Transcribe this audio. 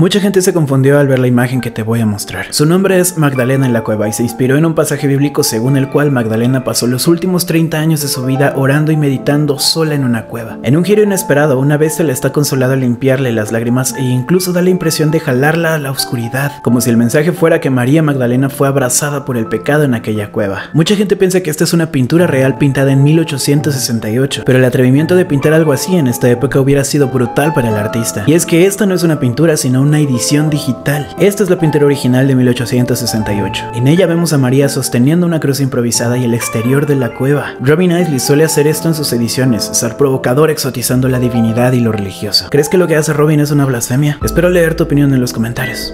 Mucha gente se confundió al ver la imagen que te voy a mostrar. Su nombre es Magdalena en la cueva y se inspiró en un pasaje bíblico según el cual Magdalena pasó los últimos 30 años de su vida orando y meditando sola en una cueva. En un giro inesperado, una vez se le está consolado a limpiarle las lágrimas e incluso da la impresión de jalarla a la oscuridad, como si el mensaje fuera que María Magdalena fue abrazada por el pecado en aquella cueva. Mucha gente piensa que esta es una pintura real pintada en 1868, pero el atrevimiento de pintar algo así en esta época hubiera sido brutal para el artista. Y es que esta no es una pintura, sino una edición digital. Esta es la pintura original de 1868. En ella vemos a María sosteniendo una cruz improvisada y el exterior de la cueva. Robin Isley suele hacer esto en sus ediciones, ser provocador exotizando la divinidad y lo religioso. ¿Crees que lo que hace Robin es una blasfemia? Espero leer tu opinión en los comentarios.